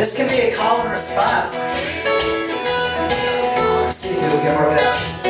This can be a call and response. Let's see if we can work it out.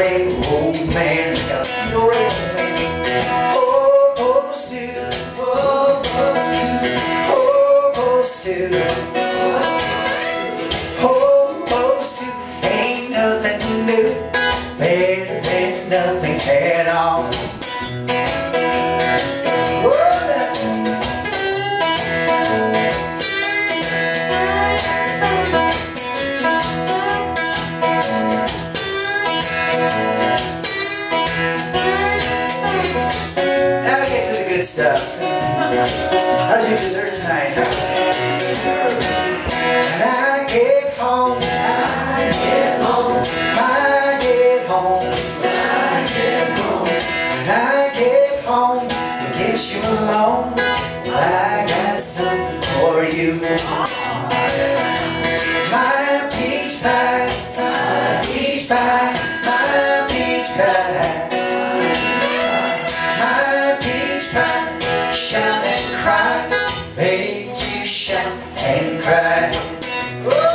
the railroad man. Got feet on the railroad man. Oh, oh, oh, oh, oh, oh. Oh, oh, ain't nothing new, better nothing at all. Good stuff. How's your dessert tonight? When I get home, I get home, I get home, I get home. When I get home, to get you alone, I got something for you. My peach pie, shout and cry,